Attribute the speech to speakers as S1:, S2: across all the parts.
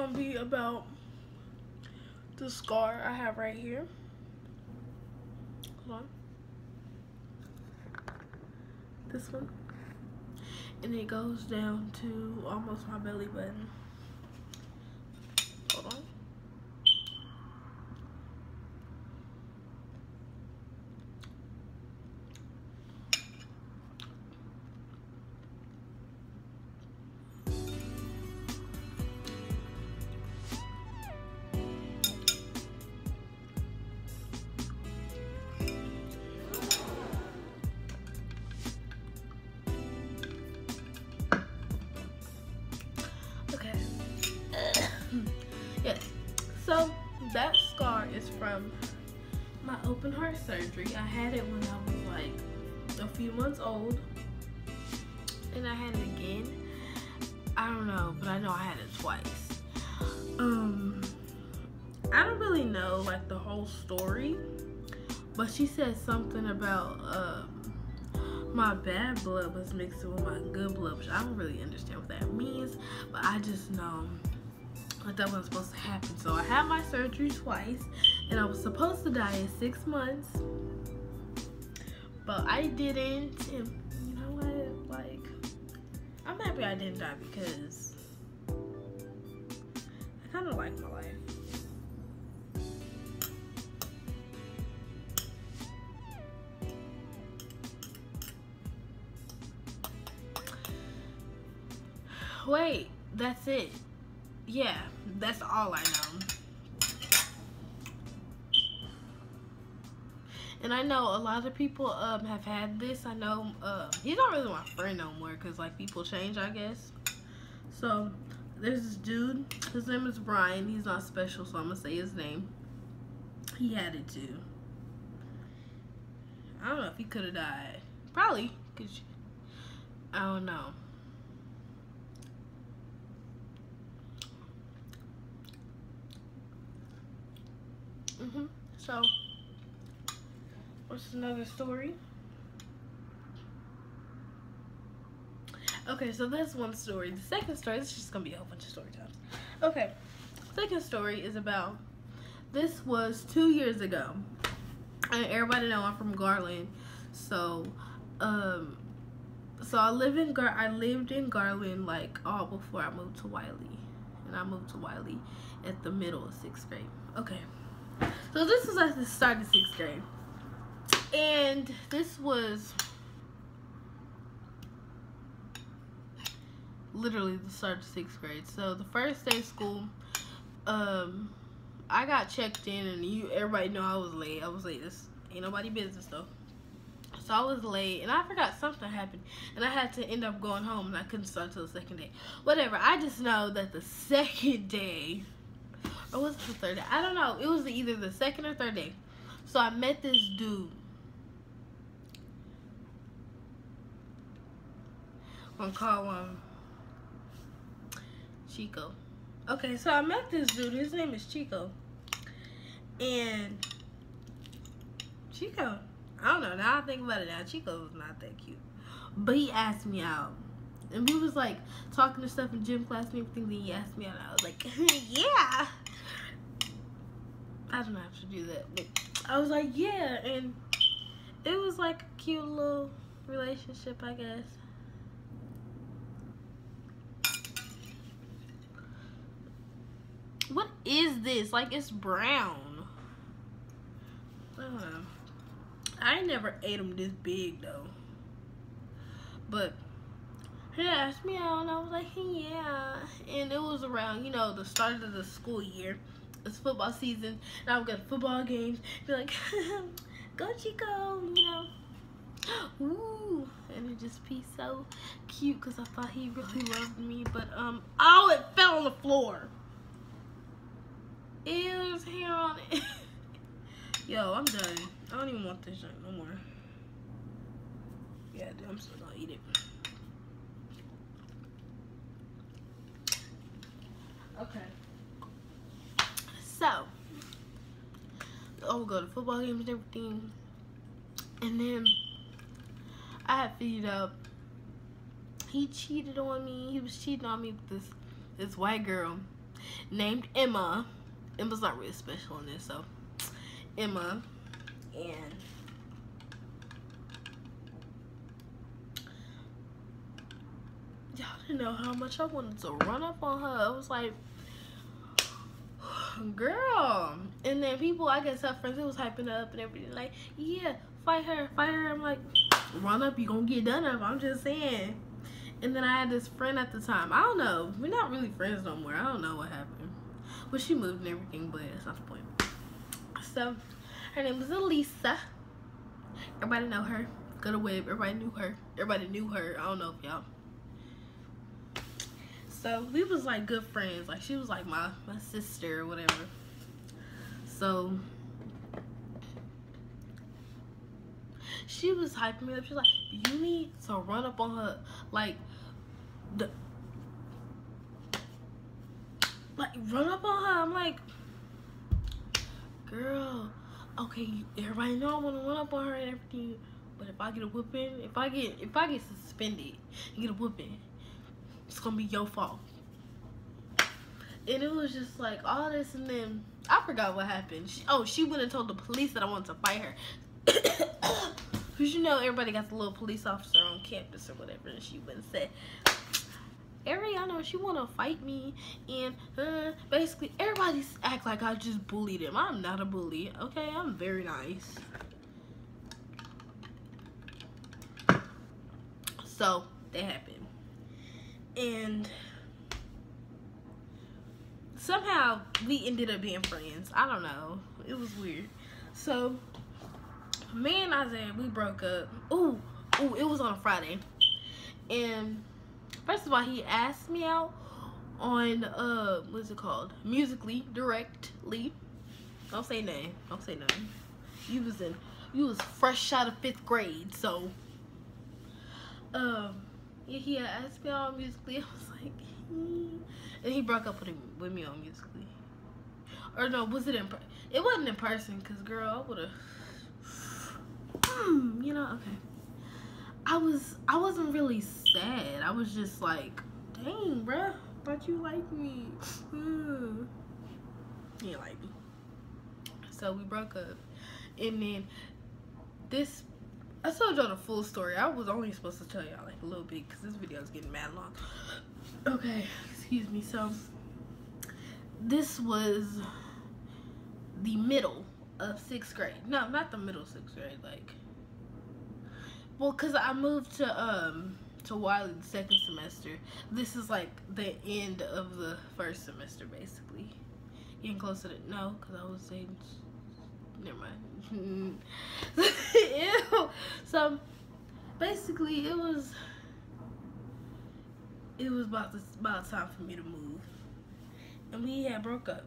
S1: gonna be about the scar I have right here. Hold on. This one. And it goes down to almost my belly button. Yes. So that scar is from my open heart surgery. I had it when I was like a few months old. And I had it again. I don't know, but I know I had it twice. Um I don't really know like the whole story. But she said something about um my bad blood was mixed with my good blood, which I don't really understand what that means, but I just know that that wasn't supposed to happen. So I had my surgery twice, and I was supposed to die in six months, but I didn't. And you know what? Like, I'm happy I didn't die because I kind of like my life. Wait, that's it. Yeah, that's all I know. And I know a lot of people um have had this. I know uh, he's not really my friend no more because like people change, I guess. So there's this dude. His name is Brian. He's not special, so I'm gonna say his name. He had it too. I don't know if he could have died. Probably. Cause I don't know. Hmm So, what's another story? Okay, so that's one story. The second story, this is just gonna be a whole bunch of story times. Okay, second story is about this was two years ago, and everybody know I'm from Garland, so um, so I live in Gar I lived in Garland like all before I moved to Wylie, and I moved to Wylie at the middle of sixth grade. Okay. So this was at the start of sixth grade. And this was literally the start of sixth grade. So the first day of school, um, I got checked in and you everybody know I was late. I was late. This ain't nobody business though. So I was late and I forgot something happened and I had to end up going home and I couldn't start till the second day. Whatever. I just know that the second day or was it the third day? I don't know. It was either the second or third day. So I met this dude. I'm gonna call him Chico. Okay, so I met this dude. His name is Chico. And Chico, I don't know. Now I think about it now, Chico was not that cute. But he asked me out. And we was like talking to stuff in gym class and everything. Then he asked me out. And I was like, yeah. I don't have to do that. But I was like, yeah. And it was like a cute little relationship, I guess. What is this? Like, it's brown. I don't know. I never ate them this big, though. But he asked me out, and I was like, yeah. And it was around, you know, the start of the school year. It's football season, and I would go to football games, be like, go Chico, you know. Ooh, and it just be so cute because I thought he really loved me, but um, oh, it fell on the floor. Ew, there's hair on it. Yo, I'm done. I don't even want this no more. Yeah, dude, I'm still gonna eat it. Okay. So, oh, would go to football games and everything. And then I had figured out he cheated on me. He was cheating on me with this this white girl. named Emma. Emma's not really special in this, so Emma and y'all didn't know how much I wanted to run up on her. I was like, girl. And then people, I guess her friends, it was hyping up and everything. Like, yeah, fight her, fight her. I'm like, run up, you gonna get done up. I'm just saying. And then I had this friend at the time. I don't know. We're not really friends no more. I don't know what happened. But she moved and everything, but that's not the point. So, her name was Elisa. Everybody know her. Go to web. Everybody knew her. Everybody knew her. I don't know if y'all. So we was like good friends. Like she was like my my sister or whatever. So she was hyping me up. She's like, you need to run up on her. Like the like run up on her. I'm like, girl, okay, everybody know I want to run up on her and everything. But if I get a whooping, if I get if I get suspended get a whooping, it's gonna be your fault. And it was just like all this, and then I forgot what happened. She, oh, she went and told the police that I wanted to fight her. Cause you know everybody got the little police officer on campus or whatever, and she went and said, Ariyanna, she wanna fight me, and uh, basically everybody act like I just bullied him. I'm not a bully, okay? I'm very nice. So that happened, and somehow we ended up being friends. I don't know. It was weird. So me and Isaiah, we broke up. Ooh, ooh, it was on a Friday, and First of all, he asked me out on uh what's it called? Musical.ly, directly. Don't say name. Don't say name. You was in you was fresh out of fifth grade, so um yeah, he asked me on Musical.ly. I was like, hmm. and he broke up with, him, with me on Musical.ly. Or no, was it in? It wasn't in person, cause girl, I would have. Hmm, you know, okay. I was I wasn't really sad. I was just like, dang, bruh, thought you liked me. Hmm. He didn't like me. So we broke up. And then this I told y'all the full story. I was only supposed to tell y'all like a little bit because this video is getting mad long. Okay, excuse me. So this was the middle of sixth grade. No, not the middle sixth grade, like well, cause I moved to um to Wylie the second semester. This is like the end of the first semester, basically. Getting closer to no, cause I was saying, never mind. Ew. So basically, it was it was about this about time for me to move, and we had broke up.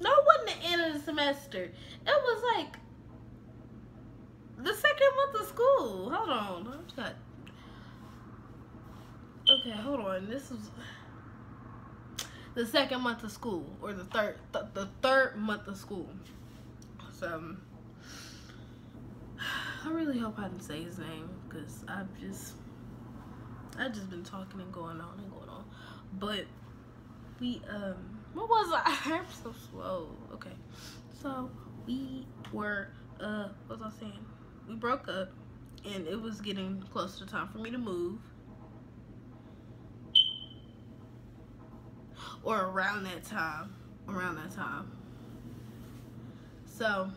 S1: No, it wasn't the end of the semester. It was like the second month of school. Hold on. I just got. Okay, hold on. This is the second month of school, or the third, th the third month of school. So I really hope I didn't say his name because I've just I've just been talking and going on and going on. But we um what was I? I'm so slow. Okay. So we were uh what was I saying? we broke up and it was getting close to time for me to move. Or around that time. Around that time. So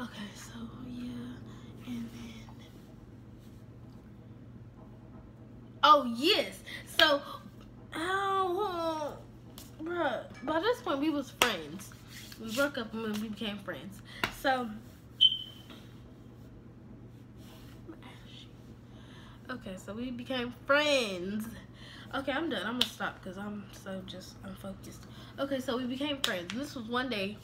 S1: Okay, so yeah, and then Oh yes. So bruh, by this point we was friends. We broke up and we became friends. So, okay, so we became friends. Okay, I'm done. I'm gonna stop because I'm so just unfocused. Okay, so we became friends. This was one day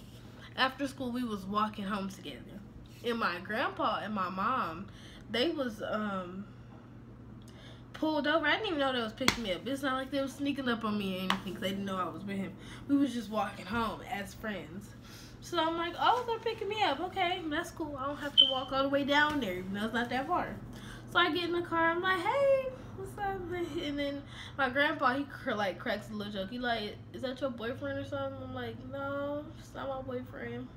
S1: after school. We was walking home together, and my grandpa and my mom, they was um pulled over. I didn't even know they was picking me up. It's not like they was sneaking up on me or anything they didn't know I was with him. We was just walking home as friends. So I'm like, oh, they're picking me up. Okay, that's cool. I don't have to walk all the way down there, even though it's not that far. So I get in the car. I'm like, hey, what's up? And then my grandpa, he like cracks a little joke. He like, is that your boyfriend or something? I'm like, no, it's not my boyfriend.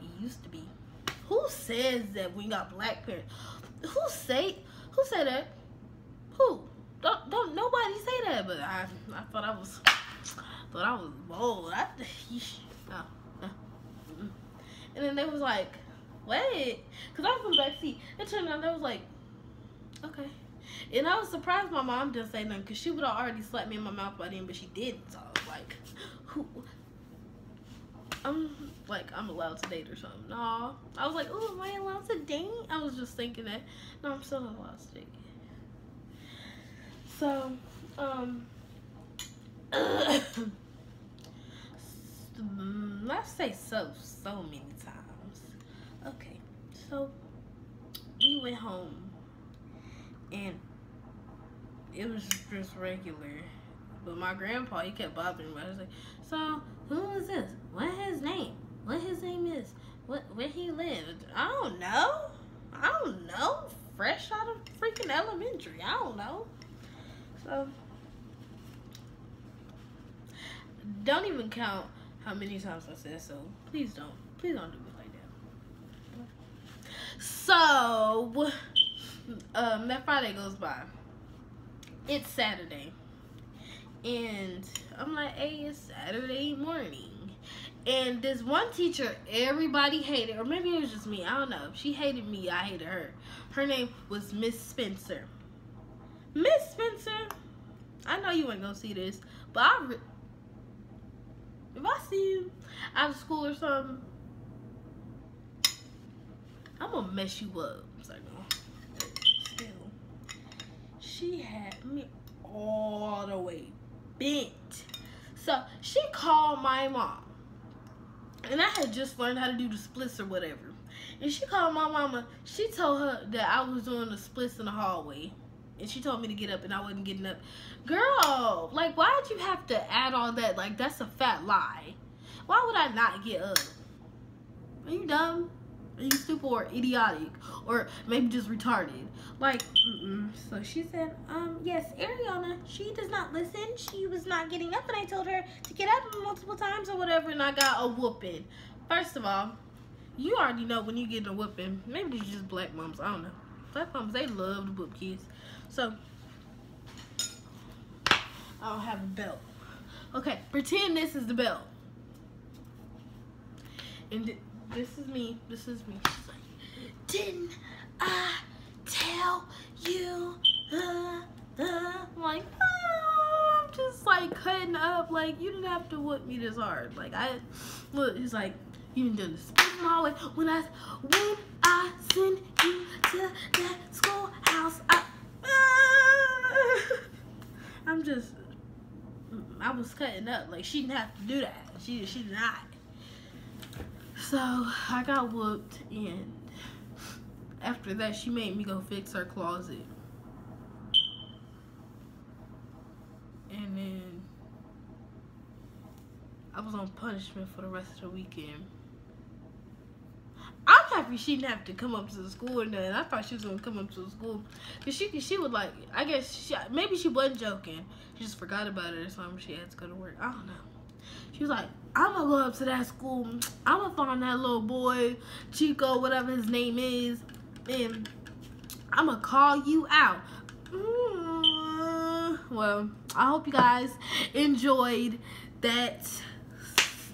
S1: He used to be. Who says that we got black parents? Who say? Who said that? Who? Don't don't nobody say that. But I I thought I was thought I was bold. I, oh, uh, and then they was like, wait, cause I was in the back seat. It turned out they was like, okay. And I was surprised my mom didn't say nothing because she would have already slapped me in my mouth by then, but she didn't. So I was like, who? I'm like, I'm allowed to date or something. No. I was like, oh, am I allowed to date? I was just thinking that. No, I'm still not allowed to date. So, um, let's say so, so many times. Okay, so we went home and it was just regular. But my grandpa, he kept bothering me. I was like, so who is this? What his name? What his name is? What where he lived? I don't know. I don't know. Fresh out of freaking elementary. I don't know. So don't even count how many times I said so. Please don't. Please don't do me like that. So um that Friday goes by. It's Saturday. And I'm like, hey, it's Saturday morning. And this one teacher, everybody hated, or maybe it was just me, I don't know. She hated me, I hated her. Her name was Miss Spencer. Miss Spencer, I know you ain't gonna see this, but I, if I see you out of school or something, I'm gonna mess you up. She had me all the way bent. So she called my mom. And I had just learned how to do the splits or whatever. And she called my mama. She told her that I was doing the splits in the hallway. And she told me to get up and I wasn't getting up. Girl, like why did you have to add all that? Like that's a fat lie. Why would I not get up? Are you dumb? Are you stupid or idiotic? Or maybe just retarded? Like, mm -mm. so she said, um, yes, Ariyanna, she does not listen. She was not getting up and I told her to get up multiple times or whatever and I got a whooping. First of all, you already know when you get a whooping. Maybe it's just black moms. I don't know. Black moms, they love to whoop kids. So, I don't have a belt. Okay, pretend this is the belt. And this is me. This is me. She's like, didn't I tell you? Uh, uh. Like, oh, I'm just like cutting up. Like, you didn't have to whip me this hard. Like, I, look, he's like, you didn't do this my way. When I, when I send you to that schoolhouse, I, uh, I'm just, I was cutting up. Like, she didn't have to do that. She, she did not. So I got whooped and after that she made me go fix her closet. And then I was on punishment for the rest of the weekend. I'm happy she didn't have to come up to the school or nothing. I thought she was gonna come up to the school because she she would like I guess she, maybe she wasn't joking. She just forgot about it or something. She had to go to work. I don't know. She was like, I'm gonna go up to that school. I'm gonna find that little boy, Chico, whatever his name is, and I'm gonna call you out. Mm, well, I hope you guys enjoyed that,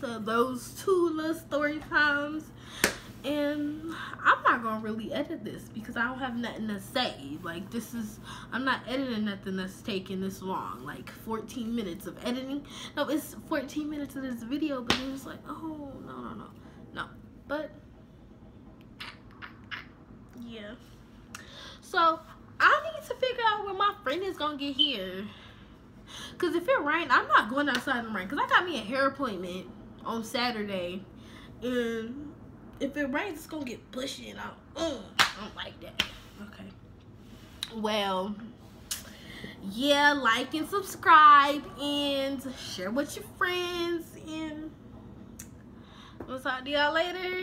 S1: those two little story times and I'm not gonna really edit this because I don't have nothing to say. Like this is, I'm not editing nothing that's taking this long. Like 14 minutes of editing. No, it's 14 minutes of this video, but it was like, oh no no no no. But yeah. So I need to figure out where my friend is gonna get here. Cause if it rain, I'm not going outside in the rain. Cause I got me a hair appointment on Saturday, and if it rains, it's gonna get bushy, and I don't, I don't like that. Okay. Well, yeah, like and subscribe and share with your friends and I'll talk to y'all later.